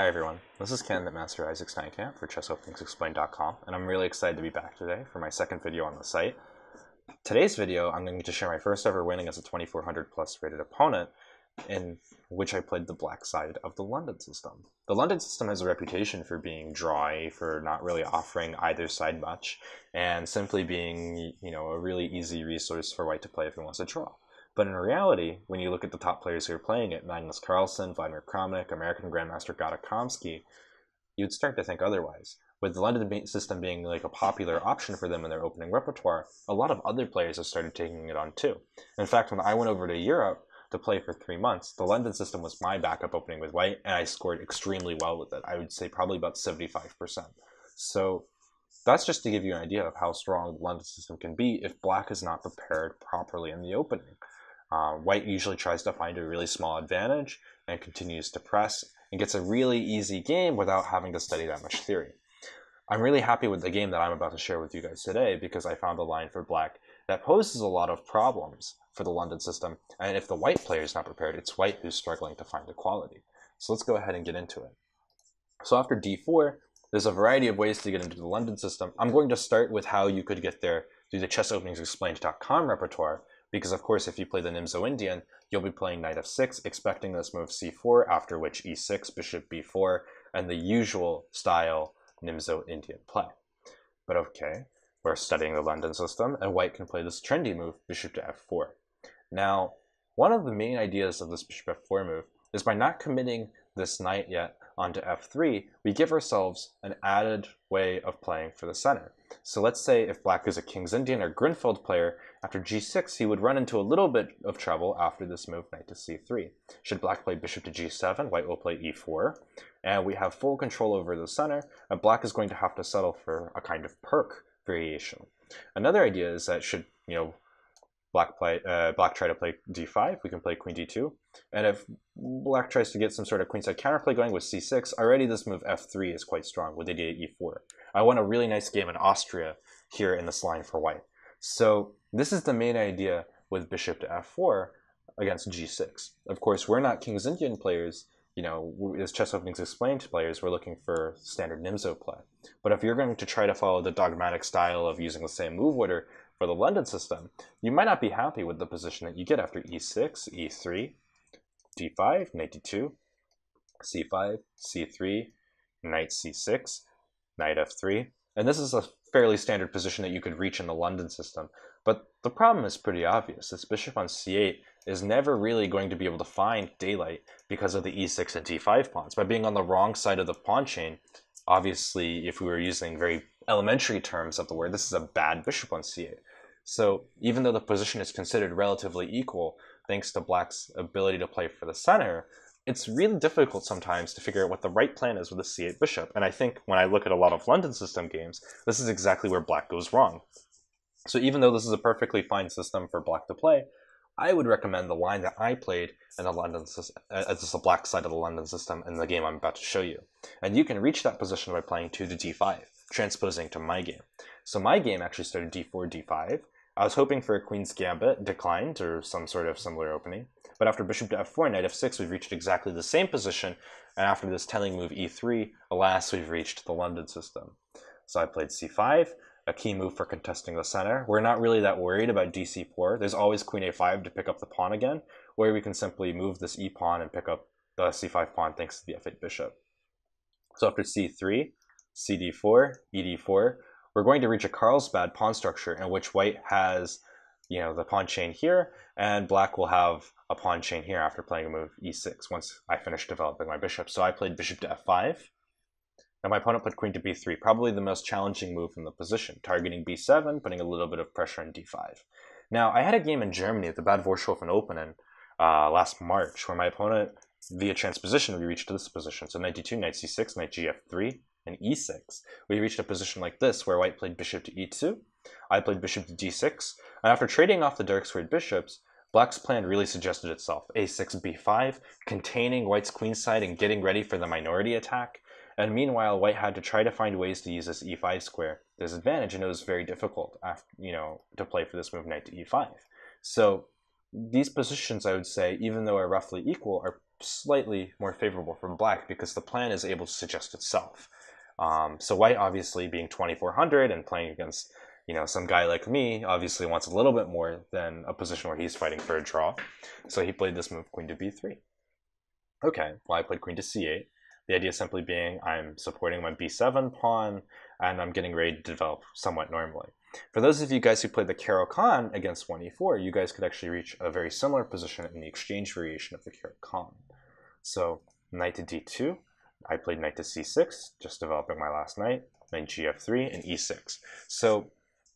Hi everyone, this is Candidate Master Isaac Steincamp for ChessOpeningsExplained.com, and I'm really excited to be back today for my second video on the site. Today's video, I'm going to share my first ever win against a 2400 plus rated opponent, in which I played the black side of the London system. The London system has a reputation for being dry, for not really offering either side much, and simply being, you know, a really easy resource for white to play if he wants to draw. But in reality, when you look at the top players who are playing it, Magnus Carlsen, Vladimir Kramnik, American Grandmaster Gata Kamsky, you'd start to think otherwise. With the London system being like a popular option for them in their opening repertoire, a lot of other players have started taking it on too. In fact, when I went over to Europe to play for three months, the London system was my backup opening with white, and I scored extremely well with it. I would say probably about 75%. So that's just to give you an idea of how strong the London system can be if black is not prepared properly in the opening. Uh, white usually tries to find a really small advantage and continues to press and gets a really easy game without having to study that much theory. I'm really happy with the game that I'm about to share with you guys today because I found a line for black that poses a lot of problems for the London system. And if the white player is not prepared, it's white who's struggling to find equality. So let's go ahead and get into it. So after d4, there's a variety of ways to get into the London system. I'm going to start with how you could get there through the chessopeningsexplained.com repertoire, because of course if you play the Nimzo Indian, you'll be playing knight f6, expecting this move c4, after which e6, bishop b4, and the usual style Nimzo Indian play. But okay, we're studying the London system, and white can play this trendy move, bishop to f4. Now, one of the main ideas of this bishop f4 move is by not committing this knight yet onto f3, we give ourselves an added way of playing for the center. So let's say if black is a King's Indian or Grunfeld player, after g6 he would run into a little bit of trouble after this move knight to c3. Should black play bishop to g7, white will play e4, and we have full control over the center, and black is going to have to settle for a kind of Pirc variation. Another idea is that should, you know, black play uh, black try to play d5, we can play queen d2. And if black tries to get some sort of queenside counterplay going with c6, already this move f3 is quite strong with d8 e4. I won a really nice game in Austria here in this line for white. So this is the main idea with bishop to f4 against g6. Of course, we're not King's Indian players, you know, as chess openings explained to players, we're looking for standard Nimzo play. But if you're going to try to follow the dogmatic style of using the same move order, for the London system, you might not be happy with the position that you get after e6, e3, d5, knight d2, c5, c3, knight c6, knight f3. And this is a fairly standard position that you could reach in the London system. But the problem is pretty obvious. This bishop on c8 is never really going to be able to find daylight because of the e6 and d5 pawns. By being on the wrong side of the pawn chain, obviously, if we were using very elementary terms of the word, this is a bad bishop on c8. So even though the position is considered relatively equal, thanks to black's ability to play for the center, it's really difficult sometimes to figure out what the right plan is with the c8 bishop. And I think when I look at a lot of London system games, this is exactly where black goes wrong. So even though this is a perfectly fine system for black to play, I would recommend the line that I played in the London uh, as the black side of the London system in the game I'm about to show you. And you can reach that position by playing 2 to d5, transposing to my game. So my game actually started d4, d5, I was hoping for a queen's gambit, declined, or some sort of similar opening. But after bishop to f4, knight f6, we've reached exactly the same position, and after this telling move e3, alas, we've reached the London system. So I played c5, a key move for contesting the center. We're not really that worried about dc4. There's always queen a5 to pick up the pawn again, where we can simply move this e pawn and pick up the c5 pawn thanks to the f8 bishop. So after c3, cd4, ed4, we're going to reach a Carlsbad pawn structure in which white has, you know, the pawn chain here, and black will have a pawn chain here after playing a move e6 once I finish developing my bishop. So I played bishop to f5, and my opponent put queen to b3, probably the most challenging move in the position, targeting b7, putting a little bit of pressure on d5. Now, I had a game in Germany at the Bad Wörishofen Open in uh, last March where my opponent, via transposition, we reached this position. So knight d2, knight c6, knight gf3, and e6. We reached a position like this where white played bishop to e2, I played bishop to d6, and after trading off the dark squared bishops, black's plan really suggested itself. a6, b5, containing white's queenside and getting ready for the minority attack. And meanwhile, white had to try to find ways to use this e5 square disadvantage, and it was very difficult, after, you know, to play for this move knight to e5. So these positions, I would say, even though are roughly equal, are slightly more favorable from black because the plan is able to suggest itself. Um, so white obviously being 2400 and playing against you know some guy like me obviously wants a little bit more than a position where he's fighting for a draw. So he played this move queen to b3. Okay, well I played queen to c8. The idea simply being I'm supporting my b7 pawn and I'm getting ready to develop somewhat normally. For those of you guys who played the Caro-Kann against 1e4, you guys could actually reach a very similar position in the exchange variation of the Caro-Kann. So knight to d2, I played knight to c6, just developing my last knight, then gf3 and e6. So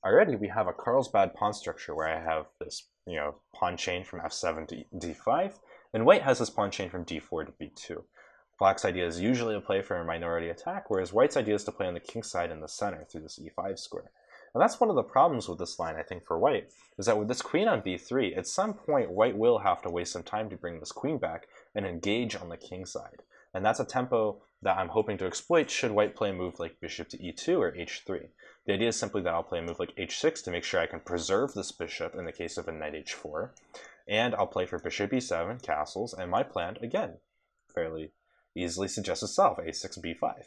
already we have a Carlsbad pawn structure where I have this, you know, pawn chain from f7 to d5, and white has this pawn chain from d4 to b2. Black's idea is usually to play for a minority attack, whereas white's idea is to play on the king side in the center through this e5 square. And that's one of the problems with this line, I think, for white, is that with this queen on b3, at some point white will have to waste some time to bring this queen back and engage on the king side. And that's a tempo that I'm hoping to exploit should white play a move like bishop to e2 or h3. The idea is simply that I'll play a move like h6 to make sure I can preserve this bishop in the case of a knight h4. And I'll play for bishop e7, castles, and my plan, again, fairly easily suggests itself, a6, b5.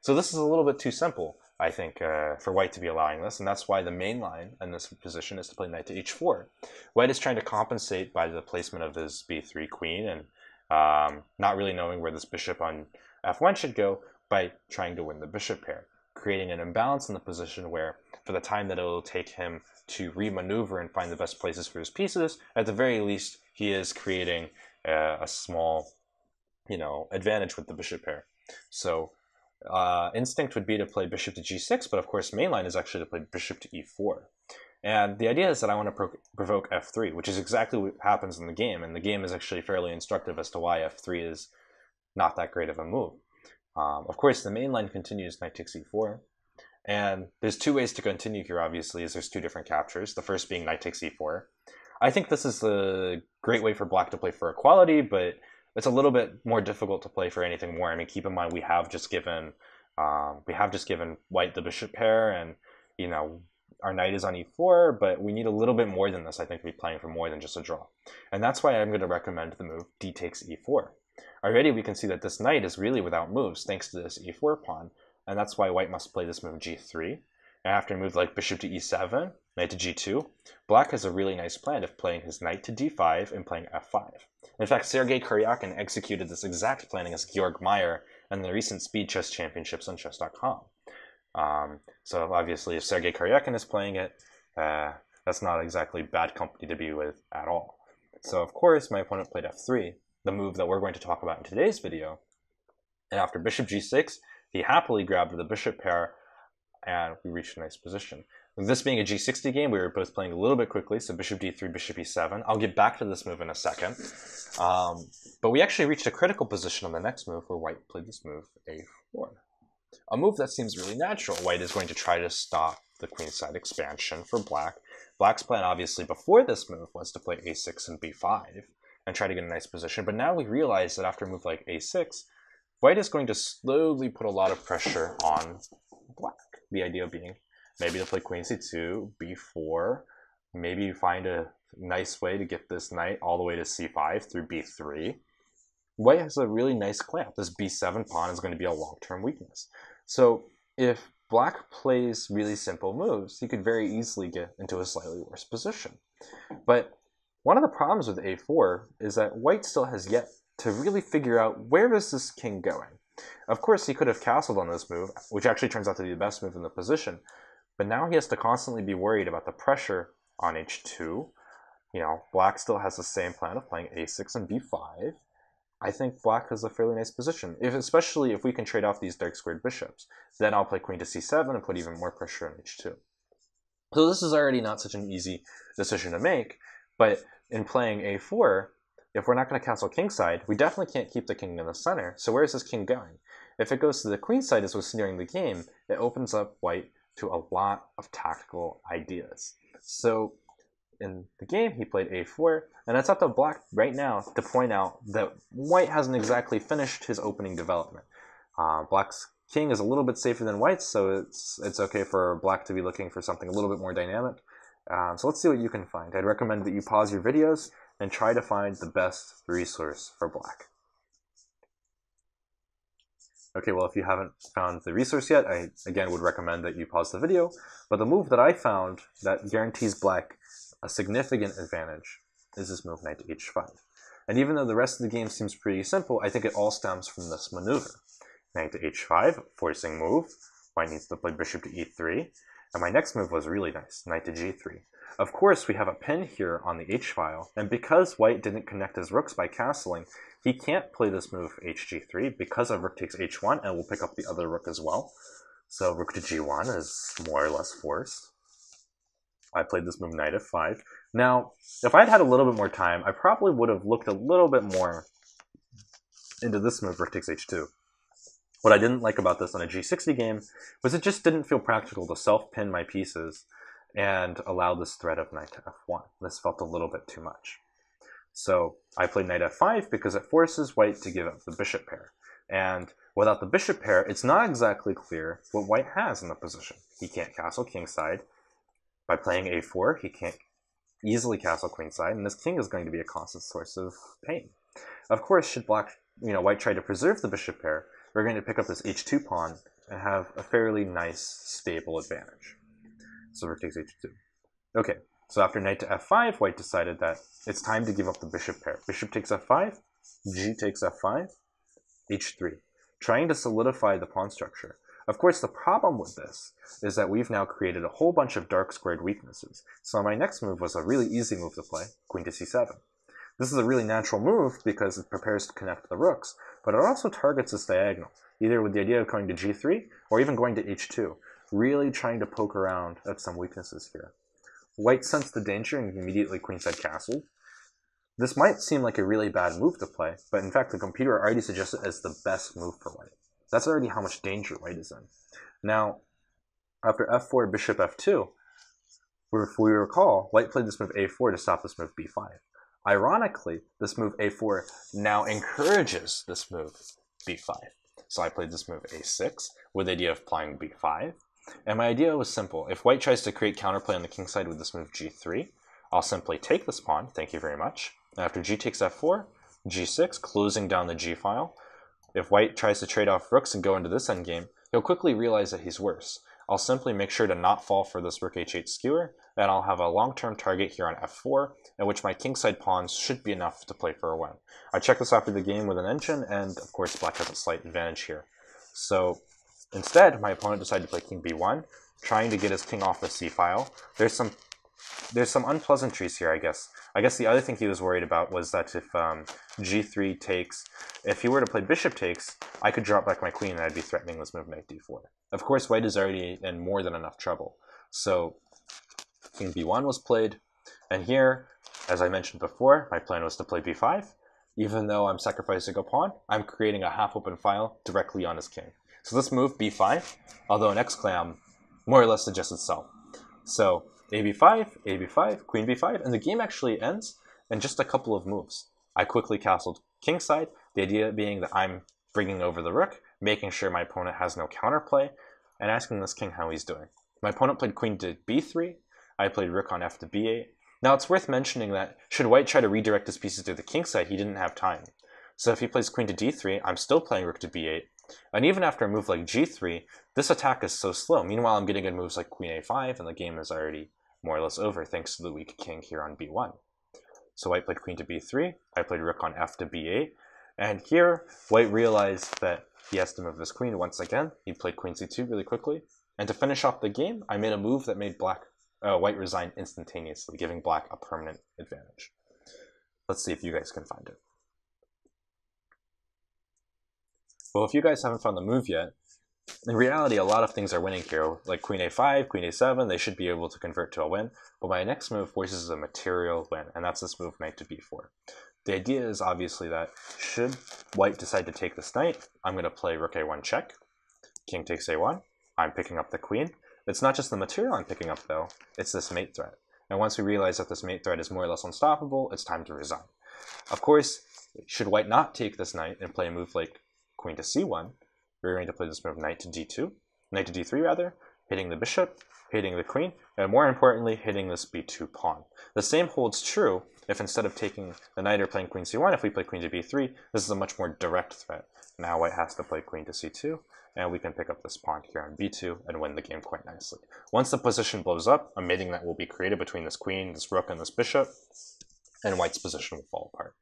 So this is a little bit too simple. I think, uh, for white to be allowing this, and that's why the main line in this position is to play knight to h4. White is trying to compensate by the placement of his b3 queen and um, not really knowing where this bishop on f1 should go by trying to win the bishop pair, creating an imbalance in the position where, for the time that it will take him to remaneuver and find the best places for his pieces, at the very least, he is creating a small, you know, advantage with the bishop pair. So uh, instinct would be to play bishop to g6, but of course mainline is actually to play bishop to e4. And the idea is that I want to pro provoke f3, which is exactly what happens in the game, and the game is actually fairly instructive as to why f3 is not that great of a move. Um, of course, the main line continues knight takes e4, and there's two ways to continue here, obviously, is there's two different captures, the first being knight takes e4. I think this is a great way for black to play for equality, but it's a little bit more difficult to play for anything more. I mean, keep in mind we have just given um, we have just given white the bishop pair, and you know our knight is on e4, but we need a little bit more than this, I think, to be playing for more than just a draw. And that's why I'm going to recommend the move d takes e4. Already we can see that this knight is really without moves thanks to this e4 pawn, and that's why white must play this move g3. And after a move like bishop to e7, knight to g2, black has a really nice plan of playing his knight to d5 and playing f5. In fact, Sergei Karjakin executed this exact plan against Georg Meier in the recent Speed Chess Championships on chess.com. Um, so obviously, if Sergei Karjakin is playing it, uh, that's not exactly bad company to be with at all. So of course, my opponent played f3, the move that we're going to talk about in today's video. And after bishop g6, he happily grabbed the bishop pair, and we reached a nice position. This being a g60 game, we were both playing a little bit quickly, so bishop d3, bishop e7. I'll get back to this move in a second. Um, but we actually reached a critical position on the next move where white played this move, a4. A move that seems really natural. White is going to try to stop the queenside expansion for black. Black's plan, obviously, before this move was to play a6 and b5 and try to get a nice position. But now we realize that after a move like a6, white is going to slowly put a lot of pressure on black. The idea being maybe to play queen c2, b4, maybe find a nice way to get this knight all the way to c5 through b3. White has a really nice clamp. This b7 pawn is going to be a long-term weakness. So if black plays really simple moves, he could very easily get into a slightly worse position. But one of the problems with a4 is that white still has yet to really figure out where is this king going. Of course, he could have castled on this move, which actually turns out to be the best move in the position, but now he has to constantly be worried about the pressure on h2. You know, black still has the same plan of playing a6 and b5, I think black has a fairly nice position, if, especially if we can trade off these dark squared bishops. Then I'll play queen to c7 and put even more pressure on h2. So this is already not such an easy decision to make, but in playing a4, if we're not going to castle kingside, we definitely can't keep the king in the center, so where is this king going? If it goes to the queen side as was nearing the game, it opens up white to a lot of tactical ideas. So in the game, he played a4, and it's up to black right now to point out that white hasn't exactly finished his opening development. Uh, black's king is a little bit safer than white's, so it's it's okay for black to be looking for something a little bit more dynamic. Um, so let's see what you can find. I'd recommend that you pause your videos and try to find the best resource for black. Okay, well, if you haven't found the resource yet, I again would recommend that you pause the video. But the move that I found that guarantees black a significant advantage is this move knight to h5. And even though the rest of the game seems pretty simple, I think it all stems from this maneuver. Knight to h5, forcing move. White needs to play bishop to e3. And my next move was really nice, knight to g3. Of course, we have a pin here on the h-file, and because white didn't connect his rooks by castling, he can't play this move hg3 because of rook takes h1, and we'll pick up the other rook as well. So rook to g1 is more or less forced. I played this move knight f5. Now, if I'd had a little bit more time, I probably would have looked a little bit more into this move, takes h2. What I didn't like about this on a g60 game was it just didn't feel practical to self-pin my pieces and allow this threat of knight to f1. This felt a little bit too much. So I played knight f5 because it forces white to give up the bishop pair. And without the bishop pair, it's not exactly clear what white has in the position. He can't castle kingside. By playing a4, he can't easily castle queenside, and this king is going to be a constant source of pain. Of course, should black, you know, white try to preserve the bishop pair, we're going to pick up this h2 pawn and have a fairly nice, stable advantage. So rook takes h2. Okay, so after knight to f5, white decided that it's time to give up the bishop pair. Bishop takes f5, g takes f5, h3, trying to solidify the pawn structure. Of course, the problem with this is that we've now created a whole bunch of dark squared weaknesses. So my next move was a really easy move to play, queen to c7. This is a really natural move because it prepares to connect the rooks, but it also targets this diagonal, either with the idea of going to g3 or even going to h2, really trying to poke around at some weaknesses here. White sensed the danger and immediately queenside castled. This might seem like a really bad move to play, but in fact the computer already suggests it as the best move for white. That's already how much danger white is in. Now, after f4, bishop f2, if we recall, white played this move a4 to stop this move b5. Ironically, this move a4 now encourages this move b5. So I played this move a6 with the idea of playing b5. And my idea was simple. If white tries to create counterplay on the king side with this move g3, I'll simply take this pawn, thank you very much. After g takes f4, g6, closing down the g file. If white tries to trade off rooks and go into this endgame, he'll quickly realize that he's worse. I'll simply make sure to not fall for this rook h8 skewer, and I'll have a long-term target here on f4, in which my kingside pawns should be enough to play for a win. I checked this after the game with an engine, and of course black has a slight advantage here. So Instead, my opponent decided to play king b1, trying to get his king off the c file. There's some there's some unpleasantries here, I guess. I guess the other thing he was worried about was that if um, g3 takes, if he were to play bishop takes, I could drop back my queen and I'd be threatening this move knight d4. Of course, white is already in more than enough trouble. So king b1 was played, and here, as I mentioned before, my plan was to play b5. Even though I'm sacrificing a pawn, I'm creating a half-open file directly on his king. So let's move b5, although an exclam more or less suggests itself. So ab5, ab5, queen b5, and the game actually ends in just a couple of moves. I quickly castled kingside, the idea being that I'm bringing over the rook, making sure my opponent has no counterplay, and asking this king how he's doing. My opponent played queen to b3, I played rook on f to b8. Now it's worth mentioning that should white try to redirect his pieces to the king side, he didn't have time. So if he plays queen to d3, I'm still playing rook to b8, and even after a move like g3, this attack is so slow. Meanwhile, I'm getting good moves like queen a5, and the game is already more or less over thanks to the weak king here on b1. So white played queen to b3, I played rook on f to b8, and here white realized that he has to move his queen once again. He played queen c2 really quickly, and to finish off the game, I made a move that made black uh, white resign instantaneously, giving black a permanent advantage. Let's see if you guys can find it. Well, if you guys haven't found the move yet, in reality, a lot of things are winning here, like queen a5, queen a7, they should be able to convert to a win, but my next move forces a material win, and that's this move knight to b4. The idea is obviously that should white decide to take this knight, I'm going to play rook a1 check, king takes a1, I'm picking up the queen. It's not just the material I'm picking up though, it's this mate threat. And once we realize that this mate threat is more or less unstoppable, it's time to resign. Of course, should white not take this knight and play a move like queen to c1, we're going to play this move knight to d2, knight to d3 rather, hitting the bishop, hitting the queen, and more importantly, hitting this b2 pawn. The same holds true if instead of taking the knight or playing queen c1, if we play queen to b3, this is a much more direct threat. Now white has to play queen to c2, and we can pick up this pawn here on b2 and win the game quite nicely. Once the position blows up, a mating that will be created between this queen, this rook, and this bishop, and white's position will fall apart.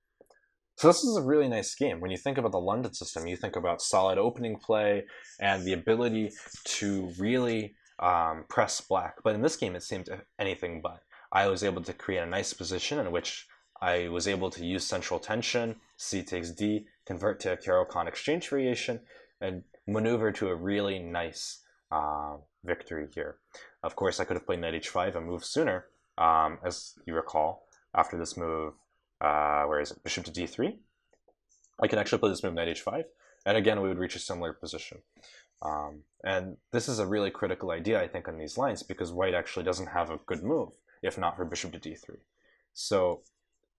So this is a really nice game. When you think about the London system, you think about solid opening play and the ability to really um, press black. But in this game, it seemed anything but. I was able to create a nice position in which I was able to use central tension, c takes d, convert to a Caro-Kann exchange variation, and maneuver to a really nice uh, victory here. Of course, I could have played knight h5 and moved sooner, um, as you recall. After this move, uh, where is it? Bishop to d3. I can actually play this move knight h5, and again, we would reach a similar position. Um, and this is a really critical idea, I think, on these lines, because white actually doesn't have a good move, if not for bishop to d3. So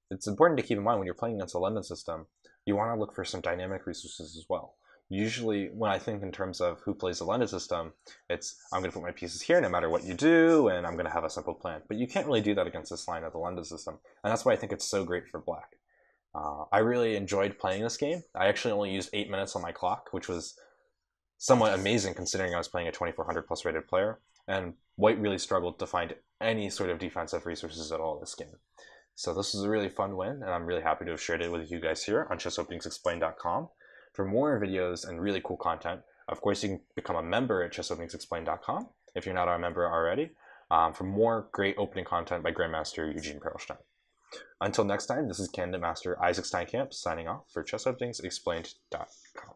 it's important to keep in mind when you're playing against a London system, you want to look for some dynamic resources as well. Usually, when I think in terms of who plays the London system, it's I'm going to put my pieces here no matter what you do, and I'm going to have a simple plan. But you can't really do that against this line of the London system, and that's why I think it's so great for black. Uh, I really enjoyed playing this game. I actually only used eight minutes on my clock, which was somewhat amazing considering I was playing a 2400 plus rated player, and White really struggled to find any sort of defensive resources at all this game. So this was a really fun win, and I'm really happy to have shared it with you guys here on chessopeningsexplained.com. For more videos and really cool content, of course, you can become a member at chessopeningsexplained.com if you're not a member already, um, for more great opening content by Grandmaster Eugene Perelshteyn. Until next time, this is Candidate Master Isaac Steincamp signing off for chessopeningsexplained.com.